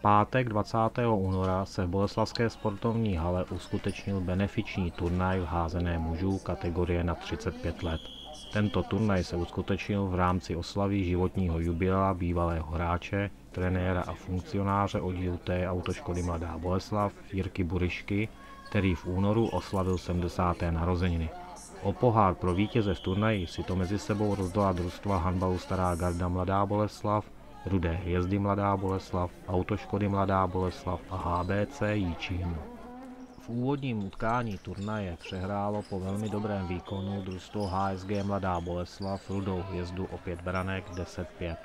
pátek 20. února se v Boleslavské sportovní hale uskutečnil benefiční turnaj v házené mužů kategorie na 35 let. Tento turnaj se uskutečnil v rámci oslavy životního jubilea bývalého hráče, trenéra a funkcionáře oddílu T autoškoly Mladá Boleslav Jirky Burišky, který v únoru oslavil 70. narozeniny. O pohár pro vítěze v turnaji si to mezi sebou rozdala družstva handbalu Stará garda Mladá Boleslav, Rudé hvězdy Mladá Boleslav, Autoškody Mladá Boleslav a HBC Jíčín. V úvodním utkání turnaje přehrálo po velmi dobrém výkonu družstvo HSG Mladá Boleslav Rudou hvězdu o pět branek 10-5.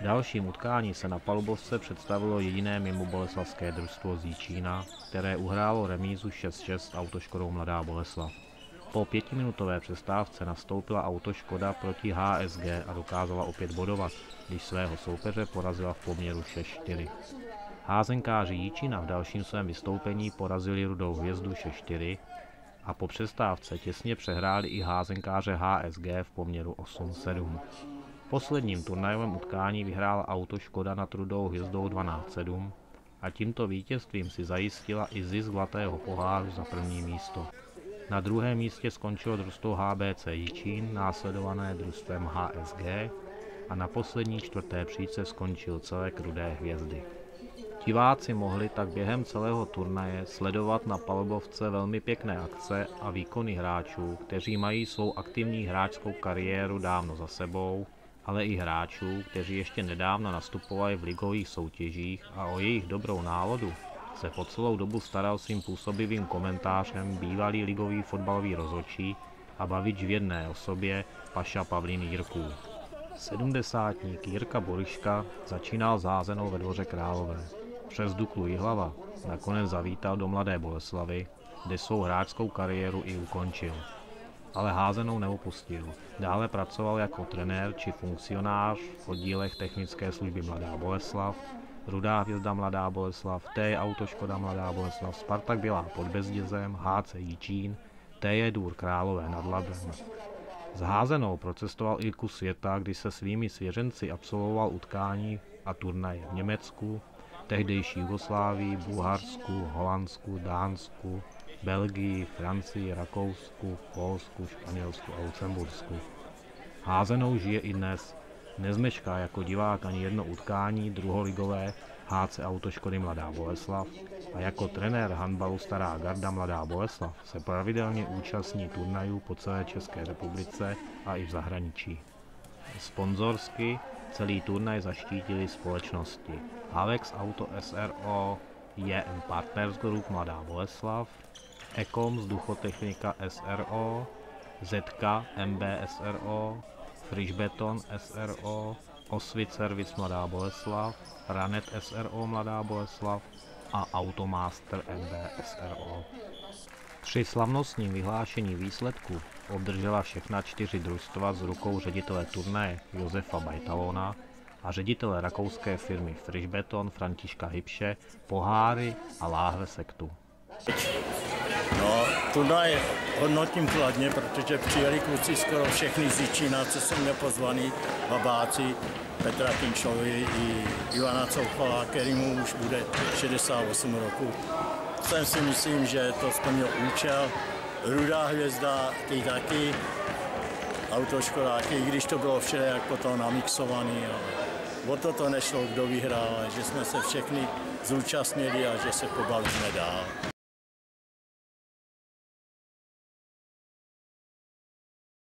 V dalším utkání se na palubovce představilo jediné mimo boleslavské družstvo z Jíčína, které uhrálo remízu 6-6 autoškodou Mladá Boleslav. Po pětiminutové přestávce nastoupila auto Škoda proti HSG a dokázala opět bodovat, když svého soupeře porazila v poměru 6-4. Házenkáři Jíčina v dalším svém vystoupení porazili Rudou hvězdu 6-4 a po přestávce těsně přehráli i házenkáře HSG v poměru 8-7. V posledním turnajovém utkání vyhrála auto Škoda nad Rudou hvězdou 12-7 a tímto vítězstvím si zajistila i zisk zlatého poháru za první místo. Na druhém místě skončilo družstvo HBC Jičín, následované družstvem HSG a na poslední čtvrté příčce skončil celek Rudé hvězdy. Diváci mohli tak během celého turnaje sledovat na palubovce velmi pěkné akce a výkony hráčů, kteří mají svou aktivní hráčskou kariéru dávno za sebou, ale i hráčů, kteří ještě nedávno nastupovali v ligových soutěžích a o jejich dobrou nálodu se po celou dobu staral svým působivým komentářem bývalý ligový fotbalový rozhodčí a bavič v jedné osobě Paša Pavlín Jirků. Sedmdesátník Jirka Boriška začínal zázenou ve dvoře Králové. Přes Duklu Jihlava nakonec zavítal do Mladé Boleslavy, kde svou hráčskou kariéru i ukončil. Ale házenou neopustil. Dále pracoval jako trenér či funkcionář v oddílech technické služby Mladá Boleslav, Rudá hvězda Mladá Boleslav, T Autoškoda Mladá Boleslav, Spartak Bělá pod Bezdězem, HC Jičín, T je Důr Králové nad Labem. S házenou procestoval i kus světa, kdy se svými svěřenci absolvoval utkání a turnaje v Německu, tehdejší Jugoslávii, Bulharsku, Holandsku, Dánsku, Belgii, Francii, Rakousku, Polsku, Španělsku a Lucembursku. Házenou žije i dnes, nezmešká jako divák ani jedno utkání druholigové HC Autoškody Mladá Boleslav a jako trenér handbalu Stará garda Mladá Boleslav se pravidelně účastní turnajů po celé České republice a i v zahraničí. Sponzorsky celý turnaj zaštítili společnosti Alex Auto SRO, JM Partners Group Mladá Boleslav, Ecom Vzduchotechnika SRO, ZK MB SRO, Frischbeton SRO, Osvit Service Mladá Boleslav, Ranet SRO Mladá Boleslav a Automaster MB SRO. Při slavnostním vyhlášení výsledků obdržela všechna čtyři družstva z rukou ředitele turnaje Josefa Bajtalona a ředitele rakouské firmy Frischbeton Františka Hybše poháry a láhve sektu. No, turnaj hodnotím kladně, protože přijeli kluci skoro všechny z Jičína, co jsou pozvaný, babáci, Petra Kinčovi i Ivana Coufala, kterýmu už bude 68 roku. Jsem si myslím, že to splnil účel. Rudá hvězda, ty taky, autoškoláky, i když to bylo vše jak potom namixovaný, ale o to to nešlo, kdo vyhrál, že jsme se všechny zúčastnili a že se pobavíme dál.